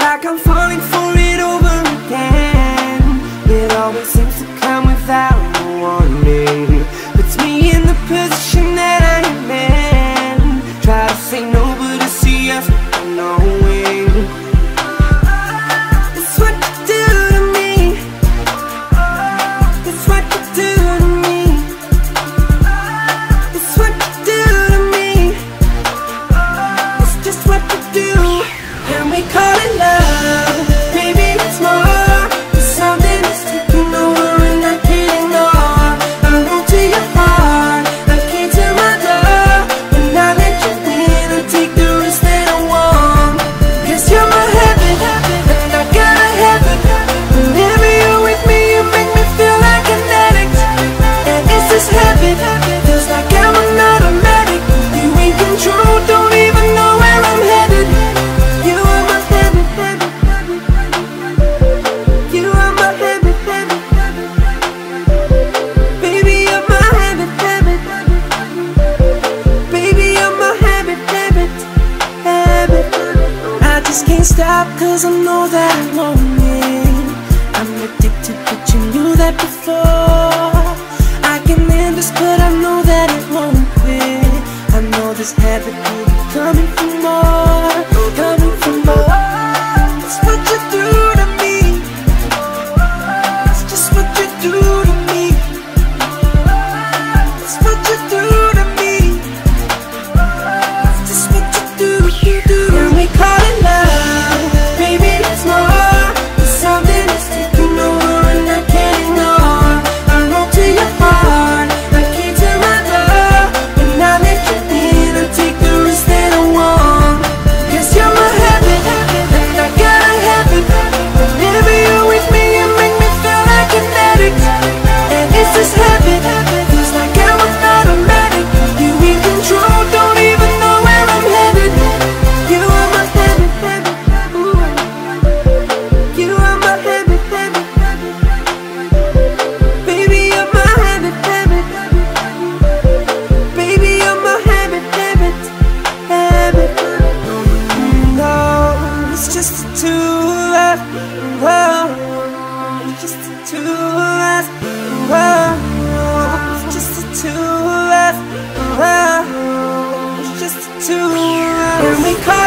Like I'm falling for it over again. It always seems to come without a warning. Puts me in the position that I am in. Try to say no but I see us knowing. It's what you do to me. It's what you do to me. It's what you do to me. It's just what stop cause I know that I'm lonely I'm addicted but you knew that before. us, oh, just the two of us, oh, it's just the two of us. Here we come.